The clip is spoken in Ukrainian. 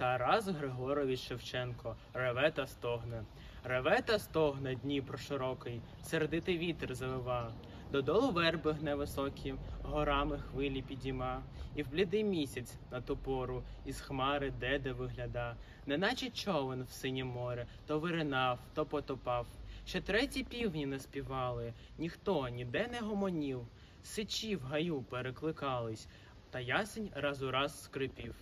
Тарас Григорович Шевченко реве та стогне. Реве та стогне Дніпро широкий, сердитий вітер завива. Додолу верби гне високі, горами хвилі підійма, і в блідий місяць на ту пору із хмари деде вигляда, неначе човен в синє море, то виринав, то потопав. Ще треті півні не співали, ніхто ніде не гомонів, сичі в гаю перекликались, та ясень раз у раз скрипів.